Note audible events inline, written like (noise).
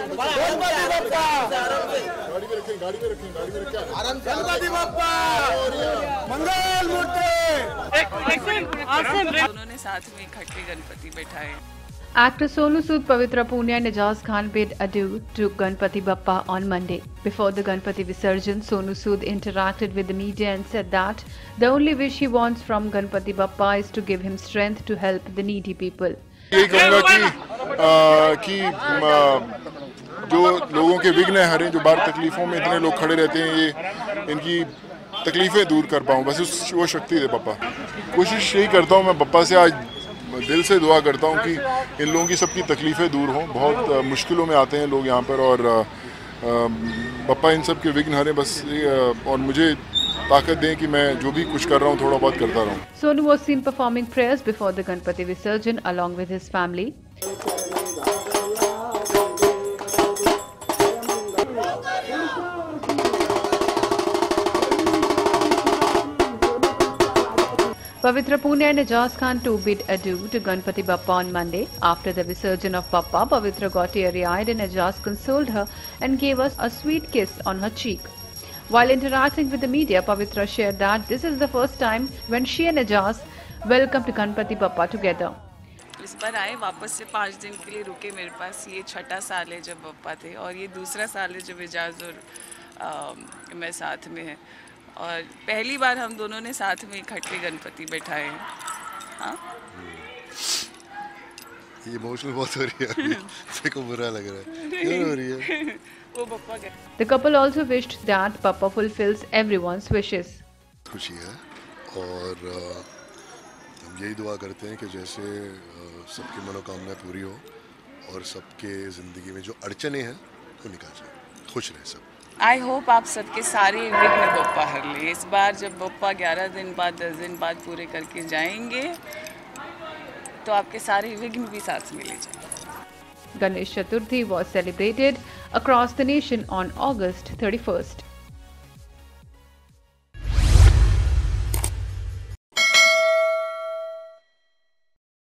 गाड़ी में रखें गाड़ी में रखें गाड़ी में रखें गणपति बप्पा मंगल मूर्ति उन्होंने साथ में इकट्ठे गणपति बैठाए Actor Sonu Sood, Pavitra Punia and Najaz Khan bid adieu to Ganpati Bappa on Monday. Before the Ganpati Visarjan, Sonu Sood interacted with the media and said that the only wish he wants from Ganpati Bappa is to give him strength to help the needy people. यही कहूँगा कि आ, कि आ, जो लोगों के विघ्न हरे, जो बाहर तकलीफों में इतने लोग खड़े रहते हैं, ये इनकी तकलीफें दूर कर पाऊँ। बस उस वो शक्ति दे पापा। कोशिश यही करता हूँ, मैं पप्पा से आज दिल से दुआ करता हूँ कि इन लोगों की सबकी तकलीफ़ें दूर हों। बहुत मुश्किलों में आते हैं लोग यहाँ पर और पप्पा इन सब के विघ्न हरे, बस और मुझे ताकत दें कि मैं जो भी कुछ कर रहा हूँ, थोड़ा बहुत करता रहूँ। Sonu was seen performing prayers before the Ganpati Visarjan along with his family. Pavitra Pune and Ajaz Khan too bid adieu to Ganpati Bappa on Monday. After the Visarjan of Bappa, Pavitra got teary-eyed and Ajaz consoled her and gave us a sweet kiss on her cheek. While interacting with the media, Pavitra shared that this is the first time when she and Ajaz welcomed Ganpati Bappa together. इस बार आए वापस से पाँच दिन के लिए रुके मेरे पास ये छठा साल है जब पप्पा थे और ये दूसरा साल है जब एजाज और अ, मैं साथ में हैं और पहली बार हम दोनों ने साथ में इकट्ठे गणपति बैठाए हैं। हाँ? ये इमोशनल बहुत हो रही है अभी। (laughs) मेरे को बुरा लग रहा है। क्यों हो रही है? (laughs) वो पप्पा गए The couple also wished that Papa fulfills everyone's wishes. खुशी है। और हम यही दुआ करते हैं कि जैसे सबकी मनोकामना पूरी हो और सबके ज़िंदगी में जो अड़चने हैं वो निकल जाए खुश रहे सब। आई होप आप सबके सारे विघ्न बप्पा हर ले इस बार जब बप्पा ग्यारह दिन बाद, दस दिन बाद पूरे करके जाएँगे तो आपके सारे विघ्न भी साथ में ले Ganesh Chaturthi was celebrated across the nation on August thirty 31st.